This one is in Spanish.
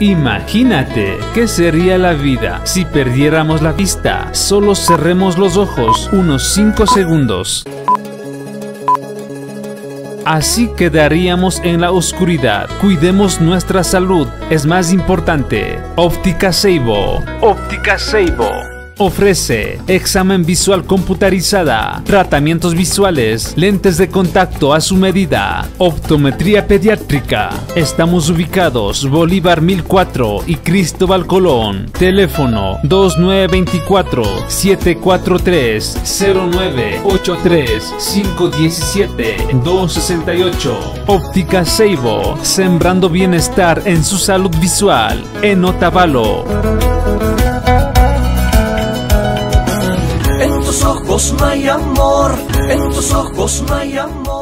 Imagínate qué sería la vida si perdiéramos la vista. Solo cerremos los ojos unos 5 segundos. Así quedaríamos en la oscuridad. Cuidemos nuestra salud, es más importante. Óptica Seibo. Óptica Seibo. Ofrece examen visual computarizada, tratamientos visuales, lentes de contacto a su medida, optometría pediátrica. Estamos ubicados Bolívar 1004 y Cristóbal Colón. Teléfono 2924 743 0983 517 268. Óptica Seibo, sembrando bienestar en su salud visual en Otavalo. Ojos amor, en tus ojos no amor.